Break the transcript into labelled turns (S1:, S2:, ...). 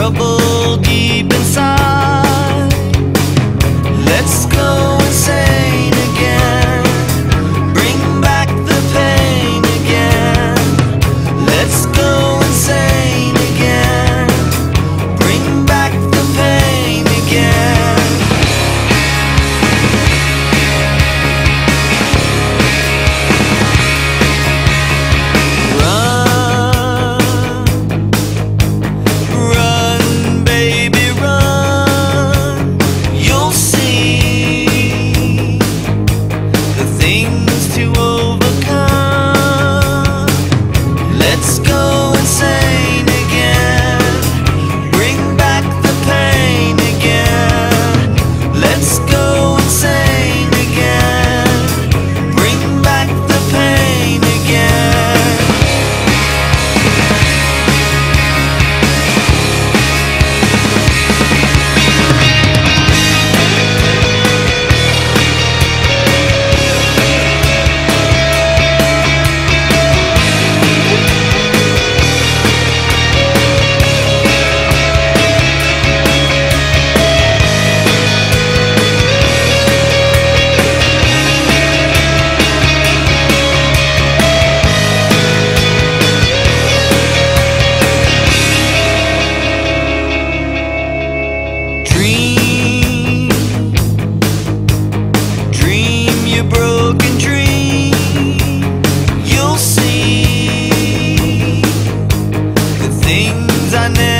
S1: trouble deep inside. I never